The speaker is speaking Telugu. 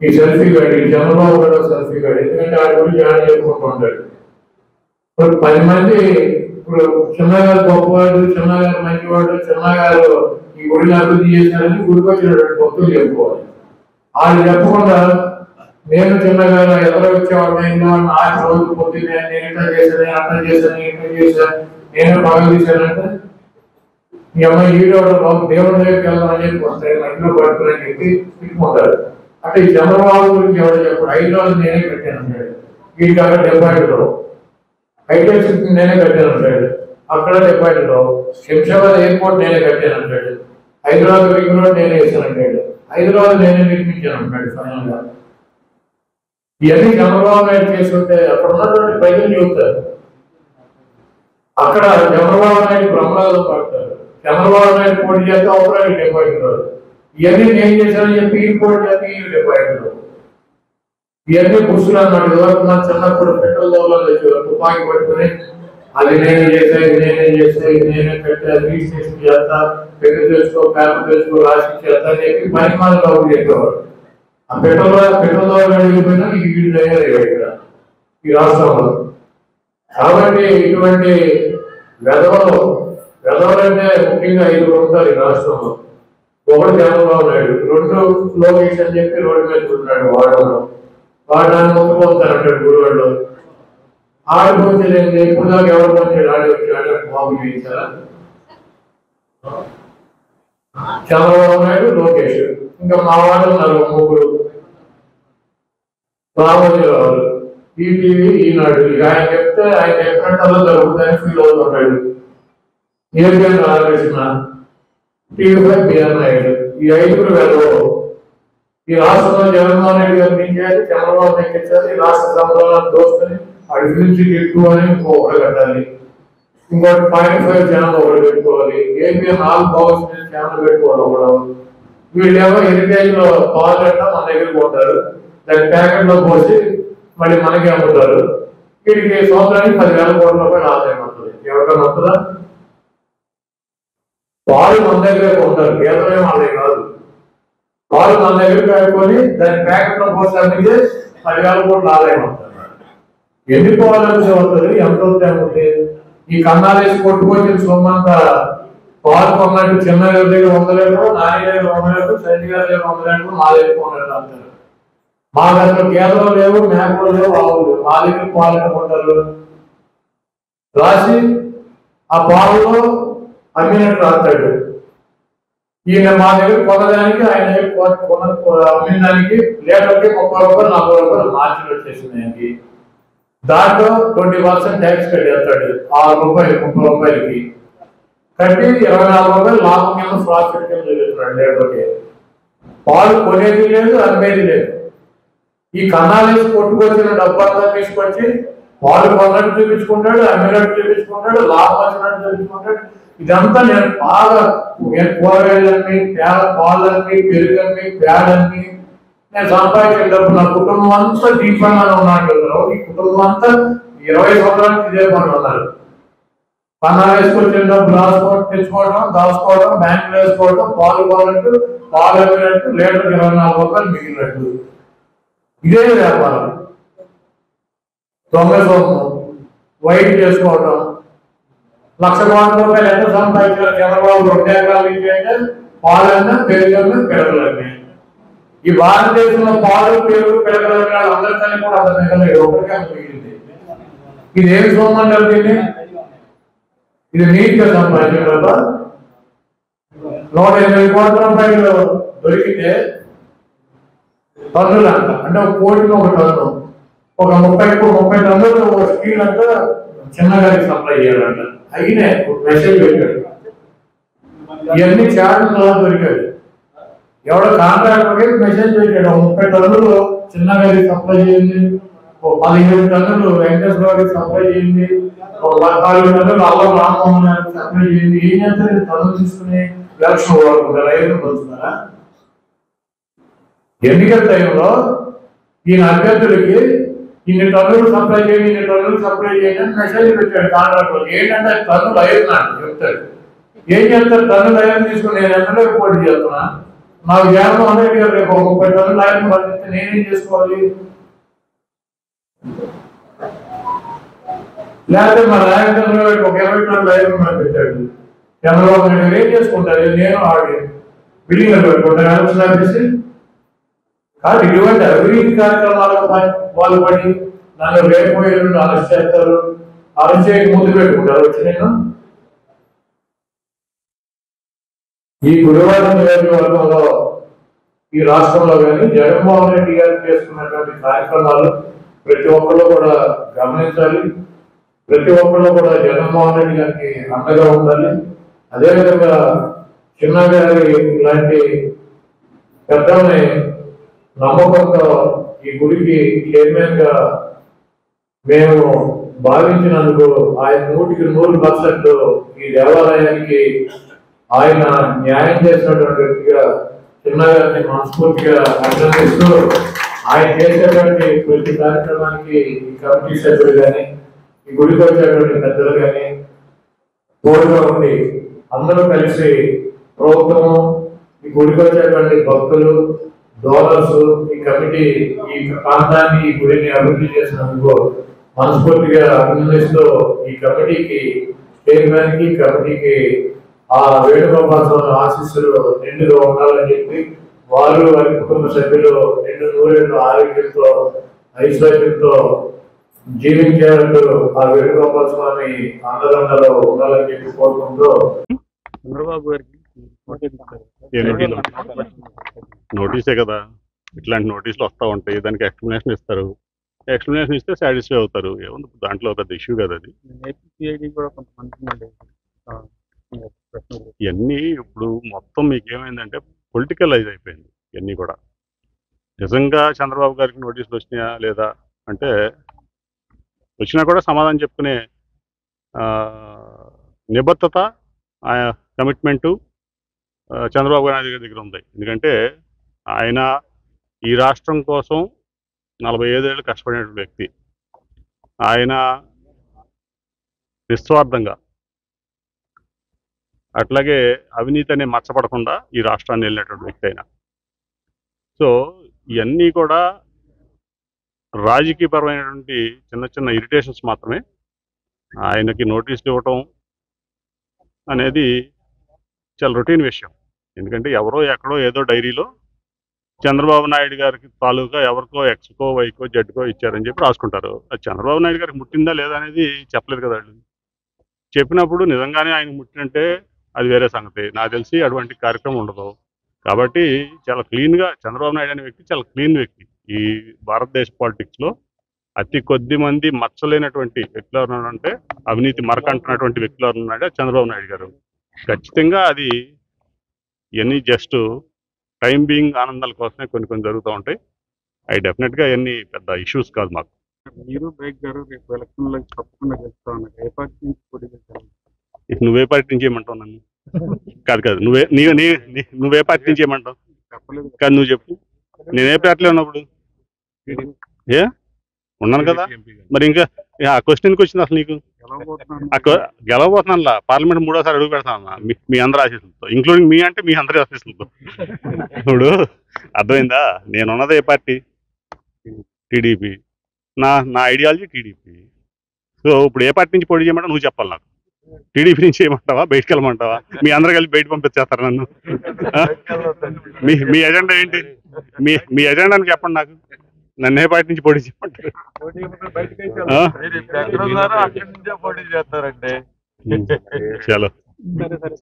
ఈ సెల్ఫీ గాడి ఈ చంద్రబాబు కూడా సెల్ఫీ గాడి ఎందుకంటే ఆడ గురించి ఆడ చేసుకుంటూ ఉంటాడు. ఇప్పుడు పది మంది ఇప్పుడు చిన్నగారు గొప్పవాడు చిన్నగారు మంచివాడు చిన్నగారు ఈ గుడిని అభివృద్ధి చేశారని గుడికి వచ్చినటువంటి భక్తులు చెప్పుకోవాలి. వాళ్ళు చెప్పకుండా నేను చిన్నగారు ఎవరో వచ్చేవాడు నేను ఆ రోజు పొద్దున్నే నేను ఇట్లా చేశాను నేను అట్లా చేశాను ఇట్లా చేశాను నేను బాగా తీశానంటే మీ అమ్మాయి ఈడోడు దేవుడి దగ్గరికి వెళ్ళాలని చెప్పి వస్తాయి మట్టిలో పడుతుందని చెప్పి తిట్టుకుంటారు అంటే ఈ చంద్రబాబు గురించి ఎవరు చెప్పాడు ఐదు రోజులు నేనే కట్టాను అన్నాడు వీడి కాక డెబ్బై ఐదులో హైటెక్ నేనే కట్టాను అంటాడు. అక్కడ డెబ్బై ఐదులో శంషాబాద్ ఎయిర్పోర్ట్ నేనే కట్టాను అంటాడు. హైదరాబాద్ రింగ్ రోడ్ నేనే వేసాను అంటాడు. హైదరాబాద్ నేనే నిర్మించాను అంటాడు ఫైనల్గా ఇవన్నీ చంద్రబాబు నాయుడు చేస్తుంటే అక్కడ ఉన్నటువంటి ప్రజలు చెబుతారు అక్కడ చంద్రబాబు నాయుడు బ్రహ్మరాజు పడతారు. చంద్రబాబు నాయుడు పోటీ చేస్తే అవసరానికి డెబ్బై ఐదు ఇవన్నీ నేను చేశానని చెప్పి ఈ పోటీ చేస్తే ఈ ఇవన్నీ పురుషులు అన్నాడు ఎవరు నా చిన్నప్పుడు పెట్రోల్ దోవలో తుపాకి పట్టుకుని అది నేనే చేసా ఇది నేనే చేసా ఇది నేనే పెట్టా రిజిస్ట్రేషన్ చేస్తా పెళ్ళి చేసుకో పేపర్ చేసుకో రాసి చేస్తా అని చెప్పి పని మాల కబుర్ చెప్పేవాడు ఆ పెట్రోల్ పెట్రోల్ దోవలో వెళ్ళిపోయినా ఈ వీళ్ళు తయారయ్యాడు ఇక్కడ ఈ రాష్ట్రంలో. కాబట్టి ఇటువంటి వెధవలు వెధవలు అంటే ముఖ్యంగా ఐదుగురు ఉంటారు ఈ రాష్ట్రంలో. ఒకటి చంద్రబాబు నాయుడు రెండు లోకేష్ అని చెప్పి రోడ్డు మీద కూర్చున్నాడు వాడలో. వాడు నన్ను గురువాడలో గురువాళ్ళు ఆడిపోతే ఎప్పుడు దాకా ఎవరు వచ్చాడు ఆడి వచ్చాడు బాబు చేయించారా చంద్రబాబు నాయుడు లోకేష్. ఇంకా మా వాళ్ళు ఉన్నారు ముగ్గురు. రామోజీరావు ఈటీవీ ఈనాడు. ఇక ఆయన చెప్తే ఆయన చెప్పినట్టు జరుగుతుందని feel అవుతుంటాడు. ABN Radhakrishna TV five Naidu ఈ ఐదుగురు వెళ్ళవు ఈ రాష్ట్రంలో జగన్మోహన్ రెడ్డి గారు ఏం చేయాలి? చంద్రబాబు ఎక్కించాలి ఈ రాష్ట్ర సంబంధాలను దోచుకొని వాడి గురించి ఎక్కువ అని ఇంకో ఒకటి ఇంకోటి పాయింట్ ఫైవ్ ఛానల్ ఒకటి పెట్టుకోవాలి. ఏపీ నాలుగు బాక్స్ మీద ఛానల్ పెట్టుకోవాలి ఒకడు. వీళ్ళేమో హెరిటేజ్లో పాలు అంటే మన దగ్గరికి పోతారు. దాని ప్యాకెట్లో పోసి మళ్ళీ మనకే అమ్ముతారు. వీడికి సంవత్సరానికి పదివేల కోట్ల రూపాయలు ఆదాయం అవుతుంది ఎవరికైనా వస్తుందా? పాలు మన దగ్గరే కొంటారు కేవలమే వాళ్ళే కాదు. పాలు మన దగ్గర పెట్టుకొని దాని ప్యాకెట్ పోసానికి పదివేల కోట్లు ఆదాయం వస్తుంది. ఎన్ని పాలు వస్తుంది? ఎంత అవుతుంది ఈ కన్నాలేసి కొట్టుకొచ్చిన సొమ్మంతా పాలు కొన్నట్టు చిన్న దగ్గర వందలేము లీటరు నాని దగ్గర వందలేము లీటరు గారి దగ్గర వందలేము మా దగ్గర వంద అంటారు. మా దగ్గర గేదెలు లేవు మేకలు లేవు ఆవులు లేవు. మా దగ్గర పాలు ఎట్టుకుంటారు రాసి ఆ పాలలో అమ్మినట్టు రాస్తాడు. ఈయన మా దగ్గర కొనడానికి ఆయన దగ్గర కొన- కొన- లీటర్కి ముప్పై రూపాయలు నలభై రూపాయలు మార్జిన్ వచ్చేసింది ఆయనకి. దాంట్లో ట్వంటీ పర్సెంట్ ట్యాక్స్ కట్టేస్తాడు ఆరు రూపాయలు ముప్పై రూపాయలకి. కట్టి ఇరవై నాలుగు రూపాయలు లాభం కింద ప్రాఫిట్ కింద చూపిస్తున్నాడు లీటర్కి పాలు కొనేది లేదు అమ్మేది లేదు. ఈ కన్నాలేసి కొట్టుకొచ్చిన డబ్బంతా తీసుకొచ్చి పాలు కొన్నట్టు చూపించుకుంటాడు అమ్మినట్టు చూపించుకుంటాడు లాభం వచ్చినట్టు చూపించుకుంటాడు. ఇదంతా నేను బాగా నేను కూరగాయలన్నీ పేద పాలన్నీ పెరుగన్ని పేడన్నీ నేను సంపాదించిన డబ్బు నా కుటుంబం అంతా దీపంగానే ఉన్నాను కదా ఈ కుటుంబం అంతా ఇరవై సంవత్సరానికి ఇదే పని ఉన్నారు. పన్నా వేసుకొచ్చిన డబ్బు రాసుకోవడం తెచ్చుకోవడం దాచుకోవడం బ్యాంకులు వేసుకోవడం పాలు కొన్నట్టు పాలు అమ్మినట్టు లీటర్ ఇరవై నాలుగు రూపాయలు మిగిలినట్టు. ఇదే వ్యాపారం. దొంగ సొమ్ము. వైట్ చేసుకోవటం. లక్ష కోట్ల రూపాయలు ఎంత సంపాదించారు? చంద్రబాబు రెండు ఎకరాలు ఇచ్చేయంటే పాలన్న పెరుగన్నా పిడకలన్నీ ఈ భారతదేశంలో పాలు పెరుగు పిడకల అందరి తల్లి కూడా అంత మిగలేదు ఒకరికే అంత మిగిలింది ఇది ఏమి సొమ్ము దీన్ని? ఇది నీట్గా సంపాదించడం నూట ఎనిమిది కోట్ల రూపాయలు దొరికితే టన్నులు అంట అంటే ఒక కోటికి ఒక టన్ను. ఒక ముప్పై ముప్పై టన్నులు ఒక స్కీల్ అంతా చిన్నగారికి సప్లై చేయాలంట. అయినే ఒక మెసేజ్ పెట్టాడు. ఇవన్నీ ఛానల్ దొరికాడు ఎవడో కాంట్రాక్టర్కి మెసేజ్ పెట్టాడు. ముప్పై టన్నులు చిన్నగారికి సప్లై చేయండి. ఓ పదిహేడు టన్నులు వెంకటేశ్వర గారికి సప్లై చేయండి. ఒక పద్నాలుగు టన్నులు అల్లం రామ్మోహన్ గారికి సప్లై చేయండి. ఏం చేస్తారు? టన్నులు తీసుకుని లక్షలు వాడుకుంటారు రైతులు పొందుతున్నారా ఎన్నికల టైంలో ఈయన అభ్యర్థులకి ఇన్ని టన్నులు సప్లై చేయండి ఇన్ని టన్నులు సప్లై చేయండి అని మెసేజ్ పెట్టాడు కాంట్రాక్టర్ ఏంటంటే టన్నులు నాకు చెప్తాడు. ఏం చేస్తారు టన్నులు అయ్యని తీసుకుని నేను ఎమ్మెల్యే పోటీ చేస్తున్నా? నాకు జగన్మోహన్ రెడ్డి గారు రేపు ఒక ముప్పై టన్నులు లారీ పండిస్తే నేనేం చేసుకోవాలి? లేకపోతే మా రాజకీయ ఒక ఇరవై టన్నుల లారీ మనం పెట్టాడు. చంద్రబాబు నాయుడు ఏం చేసుకుంటారు? నేను ఆడి బిల్డింగ్ పెట్టుకుంటాను ఎలక్షన్ ఆఫీసి కానీ ఇటువంటి అవినీతి కార్యక్రమాలకు వాళ్ళు పాల్పడి నన్ను రేపు ఆలస్ అరెస్ట్ చేస్తారు. అరెస్ట్ చేయక ముందు పెట్టుకుంటారు. వచ్చి నేను ఈ గురువారం నియోజకవర్గంలో ఈ రాష్ట్రంలో కానీ జగన్మోహన్ రెడ్డి గారు చేస్తున్నటువంటి కార్యక్రమాలు ప్రతి ఒక్కరు కూడా గమనించాలి. ప్రతి ఒక్కరు కూడా జగన్మోహన్ రెడ్డి గారికి అండగా ఉండాలి. అదేవిధంగా చిన్న గారి ఇలాంటి పెద్దల్ని నమ్మకంతో ఈ గుడికి చైర్మన్గా మేము భావించినందుకు ఆయన నూటికి నూరు పర్సెంట్ ఈ దేవాలయానికి ఆయన న్యాయం చేసినటువంటి వ్యక్తిగా చిన్న గారిని మనస్ఫూర్తిగా అభినందిస్తూ ఆయన చేసేటువంటి ప్రతి కార్యక్రమానికి ఈ కమిటీ సభ్యులు కానీ ఈ గుడికి వచ్చేటువంటి పెద్దలు కానీ తోడుగా ఉండి అందరూ కలిసి ప్రభుత్వము ఈ గుడికి వచ్చేటువంటి భక్తులు డోనర్స్ ఈ కమిటీ ఈ ప్రాంతాన్ని ఈ గుడిని అభివృద్ధి చేసినందుకు మనస్ఫూర్తిగా అభినందిస్తూ ఈ కమిటీకి చైర్మన్కి కమిటీకి ఆ వేణుగోపాల స్వామి ఆశీస్సులు నిండుగా ఉండాలని చెప్పి వారు వారి కుటుంబ సభ్యులు నిండు నూరేళ్ళు ఆరోగ్యంతో ఐశ్వర్యంతో జీవించేటట్టు ఆ వేణుగోపాల స్వామి అండదండలో ఉండాలని చెప్పి కోరుకుంటూ చంద్రబాబు గారికి నోటీస్ కదా. ఇట్లాంటి నోటీసులు వస్తూ ఉంటాయి. దానికి ఎక్స్ప్లెనేషన్ ఇస్తారు. ఎక్స్ప్లెనేషన్ ఇస్తే సాటిస్ఫై అవుతారు. ఏముంది దాంట్లో పెద్ద ఇష్యూ కదా అది. ఇవన్నీ ఇప్పుడు మొత్తం మీకు ఏమైందంటే పొలిటికలైజ్ అయిపోయింది ఇవన్నీ కూడా. నిజంగా చంద్రబాబు గారికి నోటీసులు వచ్చినాయా లేదా అంటే వచ్చినా కూడా సమాధానం చెప్పుకునే ఆ, నిబద్ధత కమిట్మెంటు చంద్రబాబు నాయుడు గారి దగ్గర ఉంది. ఎందుకంటే ఆయన ఈ రాష్ట్రం కోసం నలభై ఐదేళ్ళు కష్టపడినటువంటి వ్యక్తి. ఆయన నిస్వార్థంగా అట్లాగే అవినీతి అనే మచ్చపడకుండా ఈ రాష్ట్రాన్ని వెళ్ళినటువంటి వ్యక్తి అయినా సో ఇవన్నీ కూడా రాజకీయపరమైనటువంటి చిన్న చిన్న ఇరిటేషన్స్ మాత్రమే ఆయనకి నోటీసులు ఇవ్వటం అనేది చాలా రొటీన్ విషయం. ఎందుకంటే ఎవరో ఎక్కడో ఏదో డైరీలో చంద్రబాబు నాయుడు గారికి తాలూకా ఎవరికో ఎక్స్కో వైకో జడ్కో ఇచ్చారని చెప్పి రాసుకుంటారు. అది చంద్రబాబు నాయుడు గారికి ముట్టిందా లేదా అనేది చెప్పలేదు కదా వాళ్ళు. చెప్పినప్పుడు నిజంగానే ఆయన ముట్టినంటే అది వేరే సంగతి. నాకు తెలిసి అటువంటి కార్యక్రమం ఉండదు. కాబట్టి చాలా క్లీన్గా చంద్రబాబు నాయుడు అనే వ్యక్తి చాలా క్లీన్ వ్యక్తి. ఈ భారతదేశ పాలిటిక్స్లో అతి కొద్ది మంది మచ్చలేనటువంటి వ్యక్తులు ఎవరు అవినీతి మరకంటున్నటువంటి వ్యక్తులు ఎవరు చంద్రబాబు నాయుడు గారు. ఖచ్చితంగా అది ఇవన్నీ జస్ట్ టైం బీయింగ్ ఆనందాల కోసమే కొన్ని కొన్ని జరుగుతూ ఉంటాయి. అవి డెఫినెట్గా ఇవన్నీ పెద్ద ఇష్యూస్ కాదు మాకు. మీరు బైక్ గారు రేపు ఎలక్షన్లో తప్పకుండా గెలుస్తా ఉన్నారు ఏ పార్టీ నుంచి పోటీ చేస్తారు ఇక నువ్వే పార్టీ నుంచి ఏమంటావు నన్ను? కాదు కాదు నువ్వే నీ నువ్వే పార్టీ నుంచి ఏమంటావు? చెప్పలేదు కదా. నువ్వు చెప్పు. నేను పార్టీలో ఉన్నప్పుడు? ఏ? ఉన్నాను కదా. మరి ఇంకా ఆ క్వశ్చన్కి వచ్చింది అసలు నీకు? గెలవబోతున్నాను. ఆ పార్లమెంట్ మూడోసారి అడుగు పెడతానన్నా. మీ అందరి ఆశీస్సులతో. ఇంక్లూడింగ్ మీ అంటే మీ అందరి ఆశీస్సులతో. ఇప్పుడు అర్థమైందా? నేను ఉన్నది ఏ పార్టీ. టీడీపీ. నా నా ఐడియాలజీ టీడీపీ. సో ఇప్పుడు ఏ పార్టీ నుంచి పోటీ చేయమంటావు? నువ్వు చెప్పాలి నాకు. టీడీపీ నుంచి చేయమంటావా బయటకు వెళ్ళమంటావా? మీ అందరు కలిసి బయట పంపించేస్తారు నన్ను? మీ మీ ఎజెండా ఏంటి? మీ మీ ఎజెండాని చెప్పండి నాకు. నన్ను ఏ పార్టీ నుంచి పోటీ చేయమంటారు? పోటీ చేస్తారంటే చలో సరే సరే.